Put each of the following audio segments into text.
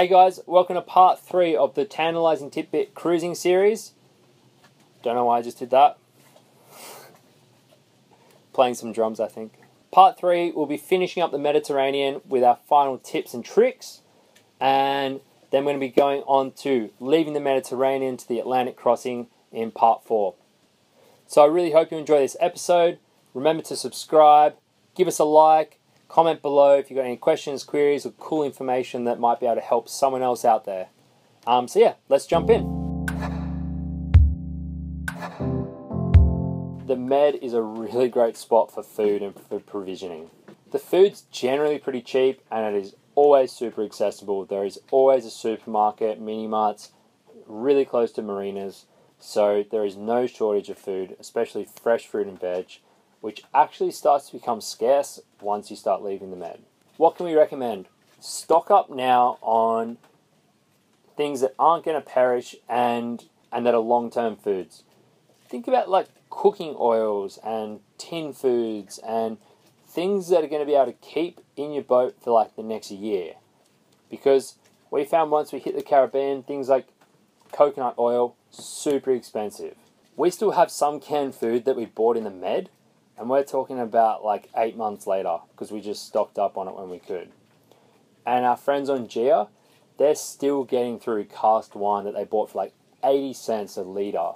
Hey guys, welcome to part three of the Tantalizing Tidbit Cruising Series. Don't know why I just did that. Playing some drums, I think. Part three, we'll be finishing up the Mediterranean with our final tips and tricks, and then we're going to be going on to leaving the Mediterranean to the Atlantic crossing in part four. So I really hope you enjoy this episode. Remember to subscribe, give us a like, comment below if you've got any questions, queries, or cool information that might be able to help someone else out there. Um, so yeah, let's jump in. The Med is a really great spot for food and for provisioning. The food's generally pretty cheap and it is always super accessible. There is always a supermarket, mini marts, really close to marinas, so there is no shortage of food, especially fresh fruit and veg which actually starts to become scarce once you start leaving the med. What can we recommend? Stock up now on things that aren't going to perish and and that are long-term foods. Think about like cooking oils and tin foods and things that are going to be able to keep in your boat for like the next year. Because we found once we hit the Caribbean, things like coconut oil, super expensive. We still have some canned food that we bought in the Med and we're talking about like eight months later because we just stocked up on it when we could. And our friends on Gia, they're still getting through cask wine that they bought for like 80 cents a litre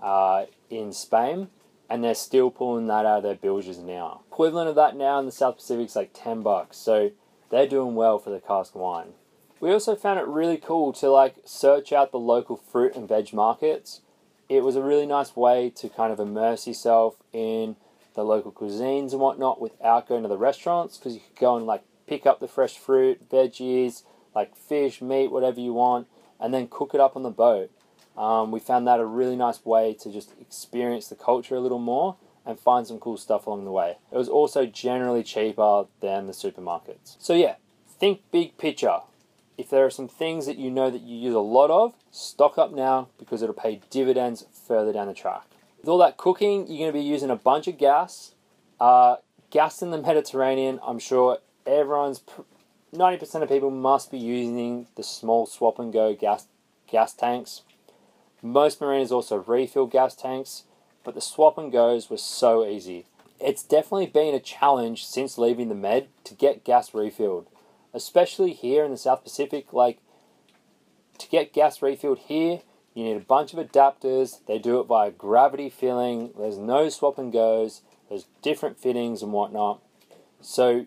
uh, in Spain, and they're still pulling that out of their bilges now. Equivalent of that now in the South Pacific is like 10 bucks, so they're doing well for the cask wine. We also found it really cool to like search out the local fruit and veg markets. It was a really nice way to kind of immerse yourself in the local cuisines and whatnot without going to the restaurants because you could go and like pick up the fresh fruit, veggies, like fish, meat, whatever you want, and then cook it up on the boat. Um, we found that a really nice way to just experience the culture a little more and find some cool stuff along the way. It was also generally cheaper than the supermarkets. So yeah, think big picture. If there are some things that you know that you use a lot of, stock up now because it'll pay dividends further down the track. With all that cooking, you're going to be using a bunch of gas. Uh, gas in the Mediterranean, I'm sure everyone's 90% of people must be using the small swap and go gas gas tanks. Most marinas also refill gas tanks, but the swap and goes was so easy. It's definitely been a challenge since leaving the Med to get gas refilled, especially here in the South Pacific. Like to get gas refilled here, you need a bunch of adapters. They do it by gravity filling. There's no swap and goes. There's different fittings and whatnot. So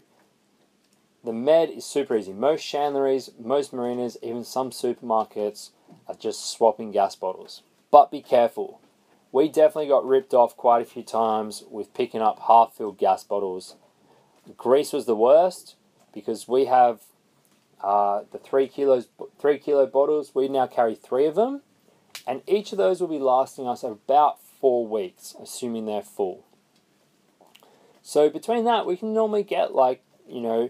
the med is super easy. Most chandleries, most marinas, even some supermarkets are just swapping gas bottles. But be careful. We definitely got ripped off quite a few times with picking up half filled gas bottles. Greece was the worst because we have uh, the three kilos, three kilo bottles. We now carry three of them, and each of those will be lasting us about four weeks, assuming they're full. So between that, we can normally get like, you know,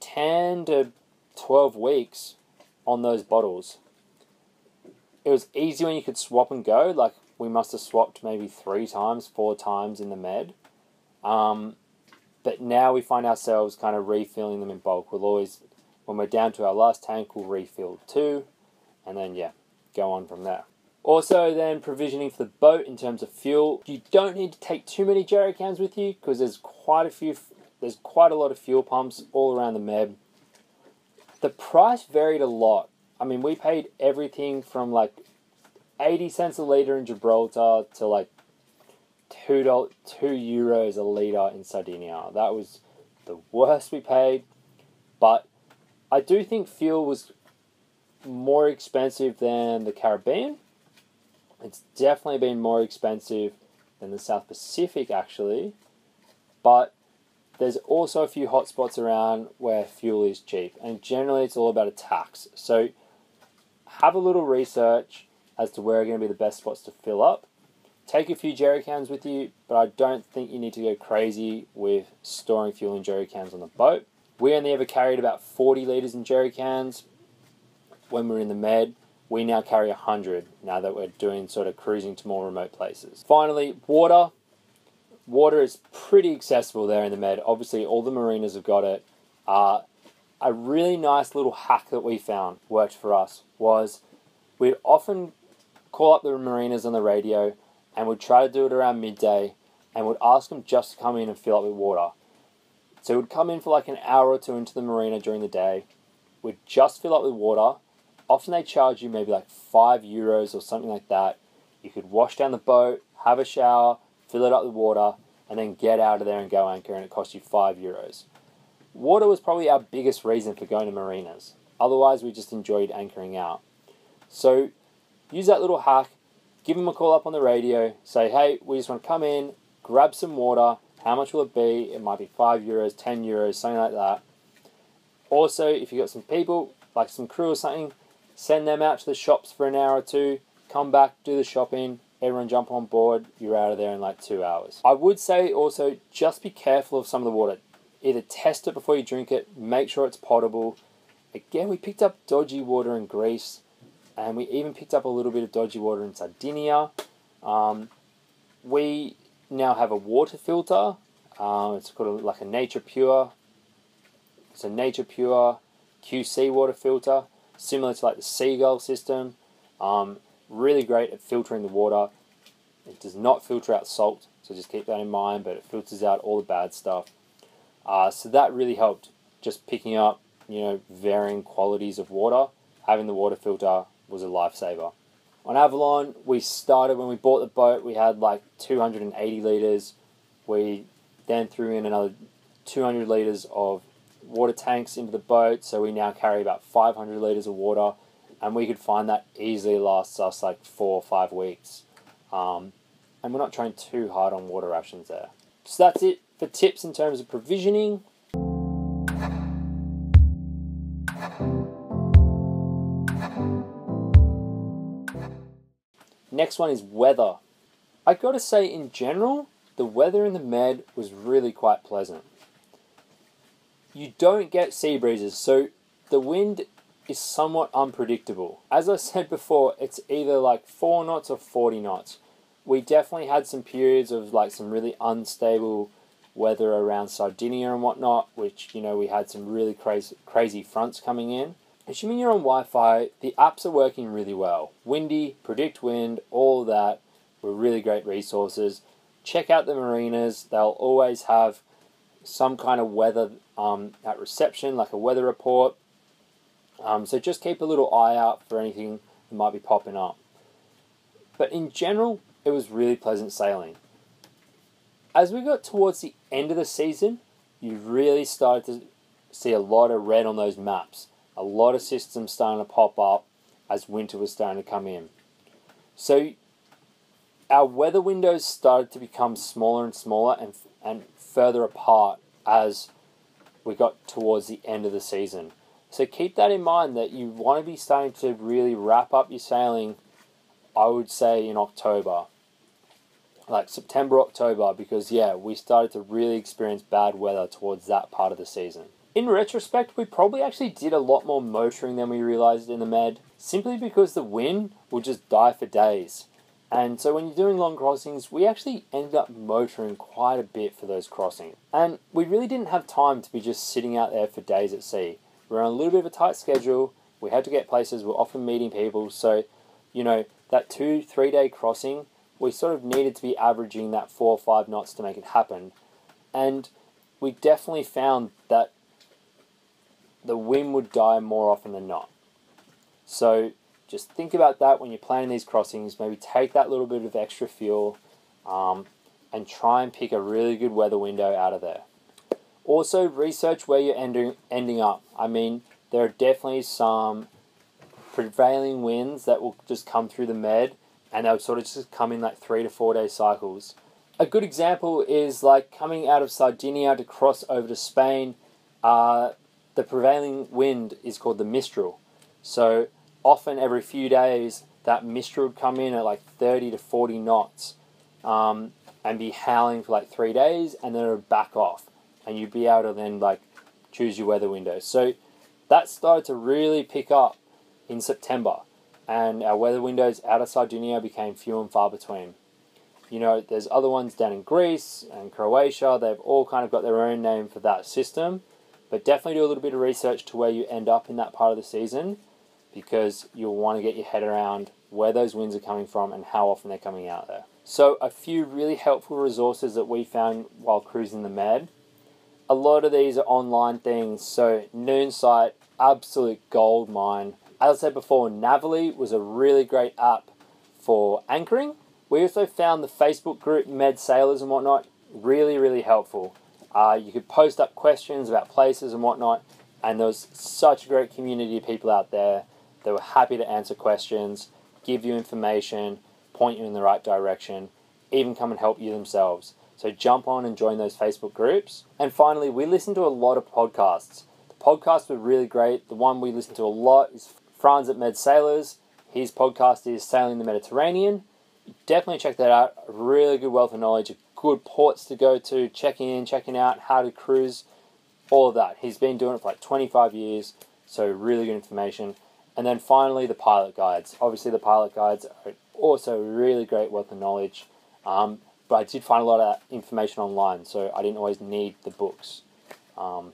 10 to 12 weeks on those bottles. It was easy when you could swap and go. Like, we must have swapped maybe three times, four times in the med. Um, but now we find ourselves kind of refilling them in bulk. We'll always, when we're down to our last tank, we'll refill two, and then, yeah, go on from there. Also, then provisioning for the boat in terms of fuel. You don't need to take too many jerry cans with you because there's quite a few. There's quite a lot of fuel pumps all around the Med. The price varied a lot. I mean, we paid everything from like eighty cents a liter in Gibraltar to like two dollars, two euros a liter in Sardinia. That was the worst we paid, but I do think fuel was more expensive than the Caribbean it's definitely been more expensive than the South Pacific, actually, but there's also a few hotspots around where fuel is cheap, and generally it's all about a tax. So have a little research as to where are going to be the best spots to fill up. Take a few jerry cans with you, but I don't think you need to go crazy with storing fuel in jerry cans on the boat. We only ever carried about 40 litres in jerry cans when we were in the Med we now carry 100 now that we're doing sort of cruising to more remote places. Finally, water. Water is pretty accessible there in the Med. Obviously, all the marinas have got it. Uh, a really nice little hack that we found worked for us was we'd often call up the marinas on the radio and we'd try to do it around midday and would ask them just to come in and fill up with water. So we'd come in for like an hour or two into the marina during the day. We'd just fill up with water. Often they charge you maybe like five euros or something like that. You could wash down the boat, have a shower, fill it up with water, and then get out of there and go anchor, and it cost you five euros. Water was probably our biggest reason for going to marinas. Otherwise, we just enjoyed anchoring out. So use that little hack, give them a call up on the radio, say, hey, we just want to come in, grab some water. How much will it be? It might be 5 euros, 10 euros, something like that. Also, if you've got some people, like some crew or something, send them out to the shops for an hour or two, come back, do the shopping, everyone jump on board, you're out of there in like two hours. I would say also just be careful of some of the water. Either test it before you drink it, make sure it's potable. Again, we picked up dodgy water in Greece, and we even picked up a little bit of dodgy water in Sardinia. Um, we now have a water filter. Um, it's called a, like a Nature Pure. It's a Nature Pure QC water filter, similar to like the Seagull system. Um, really great at filtering the water. It does not filter out salt, so just keep that in mind, but it filters out all the bad stuff. Uh, so that really helped just picking up, you know, varying qualities of water. Having the water filter was a lifesaver. On Avalon, we started when we bought the boat, we had like 280 litres. We then threw in another 200 litres of water tanks into the boat, so we now carry about 500 litres of water and we could find that easily lasts us like four or five weeks. Um, and we're not trying too hard on water rations there. So that's it for tips in terms of provisioning. Next one is weather. I gotta say, in general, the weather in the Med was really quite pleasant. You don't get sea breezes, so the wind is somewhat unpredictable. As I said before, it's either like 4 knots or 40 knots. We definitely had some periods of like some really unstable weather around Sardinia and whatnot, which, you know, we had some really crazy, crazy fronts coming in. Assuming you're on Wi Fi, the apps are working really well. Windy, Predict Wind, all that were really great resources. Check out the marinas, they'll always have some kind of weather um, at reception, like a weather report. Um, so just keep a little eye out for anything that might be popping up. But in general, it was really pleasant sailing. As we got towards the end of the season, you really started to see a lot of red on those maps. A lot of systems starting to pop up as winter was starting to come in. So our weather windows started to become smaller and smaller and, and further apart as we got towards the end of the season. So keep that in mind that you want to be starting to really wrap up your sailing, I would say in October. Like September, October, because yeah, we started to really experience bad weather towards that part of the season. In retrospect, we probably actually did a lot more motoring than we realized in the Med, simply because the wind would just die for days. And so when you're doing long crossings, we actually ended up motoring quite a bit for those crossings. And we really didn't have time to be just sitting out there for days at sea. We are on a little bit of a tight schedule. We had to get places. We're often meeting people. So, you know, that two, three day crossing, we sort of needed to be averaging that four or five knots to make it happen. And we definitely found that the wind would die more often than not. So just think about that when you're planning these crossings. Maybe take that little bit of extra fuel um, and try and pick a really good weather window out of there. Also, research where you're ending, ending up. I mean, there are definitely some prevailing winds that will just come through the med and they'll sort of just come in like three to four day cycles. A good example is like coming out of Sardinia to cross over to Spain. Uh, the prevailing wind is called the Mistral. So often every few days, that Mistral would come in at like 30 to 40 knots um, and be howling for like three days and then it would back off and you'd be able to then like choose your weather window. So that started to really pick up in September, and our weather windows out of Sardinia became few and far between. You know, there's other ones down in Greece and Croatia. They've all kind of got their own name for that system, But definitely do a little bit of research to where you end up in that part of the season because you'll want to get your head around where those winds are coming from and how often they're coming out there. So, a few really helpful resources that we found while cruising the Med. A lot of these are online things, so Noonsite, absolute gold mine. As I said before, Navily was a really great app for anchoring. We also found the Facebook group Med Sailors and whatnot really, really helpful. Uh, you could post up questions about places and whatnot, and there was such a great community of people out there that were happy to answer questions, give you information, point you in the right direction, even come and help you themselves. So jump on and join those Facebook groups. And finally, we listen to a lot of podcasts. The podcasts were really great. The one we listen to a lot is Franz at Med Sailors. His podcast is Sailing the Mediterranean. Definitely check that out. Really good wealth of knowledge, good ports to go to, checking in, checking out, how to cruise, all of that. He's been doing it for like 25 years, so really good information. And then finally, the pilot guides. Obviously, the pilot guides are also really great wealth of knowledge. Um, but I did find a lot of information online, so I didn't always need the books. Um,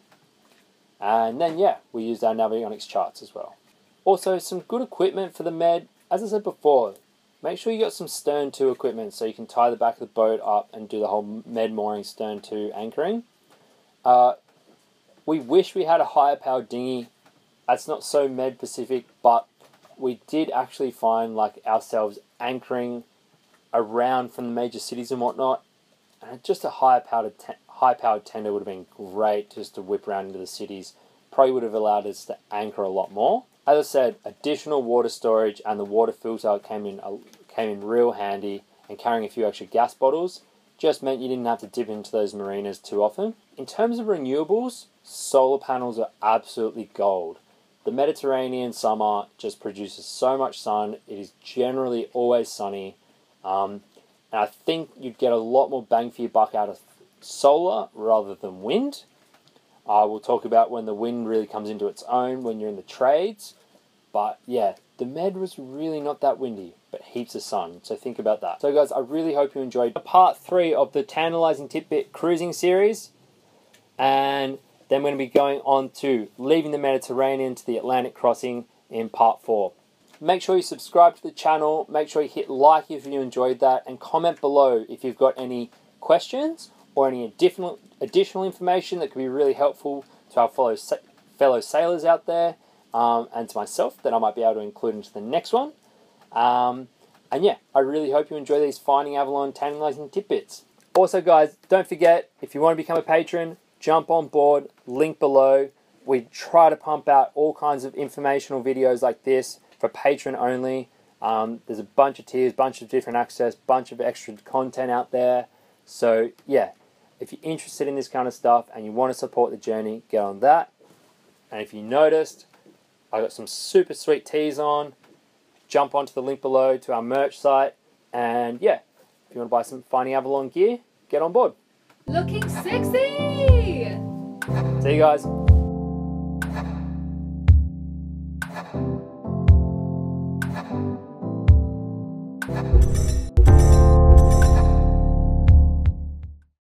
and then, yeah, we used our Navionics charts as well. Also, some good equipment for the med. As I said before, make sure you got some stern to equipment so you can tie the back of the boat up and do the whole med mooring stern to anchoring. Uh, we wish we had a higher powered dinghy. That's not so med specific, but we did actually find like ourselves anchoring around from the major cities and whatnot. And just a higher powered te- high powered tender would have been great just to whip around into the cities. Probably would have allowed us to anchor a lot more. As I said, additional water storage and the water filter came in uh, came in real handy, and carrying a few extra gas bottles just meant you didn't have to dip into those marinas too often. In terms of renewables, solar panels are absolutely gold. The Mediterranean summer just produces so much sun. It is generally always sunny. Um, and I think you'd get a lot more bang for your buck out of solar rather than wind. I uh, will talk about when the wind really comes into its own when you're in the trades. But yeah, the Med was really not that windy, but heaps of sun. So think about that. So guys, I really hope you enjoyed part three of the Tantalizing Tidbit cruising series. And then we're going to be going on to leaving the Mediterranean to the Atlantic crossing in part four. Make sure you subscribe to the channel. Make sure you hit like if you enjoyed that, and comment below if you've got any questions or any additional additional information that could be really helpful to our fellow fellow sailors out there, um, and to myself that I might be able to include into the next one. Um, and yeah, I really hope you enjoy these Finding Avalon tantalizing tidbits. Also, guys, don't forget if you want to become a patron, jump on board. Link below. We try to pump out all kinds of informational videos like this for patron only. Um, there's a bunch of tiers, bunch of different access, bunch of extra content out there. So yeah, if you're interested in this kind of stuff and you want to support the journey, get on that. And if you noticed, I got some super sweet teas on. Jump onto the link below to our merch site. And yeah, if you want to buy some Finding Avalon gear, get on board. Looking sexy! See you guys.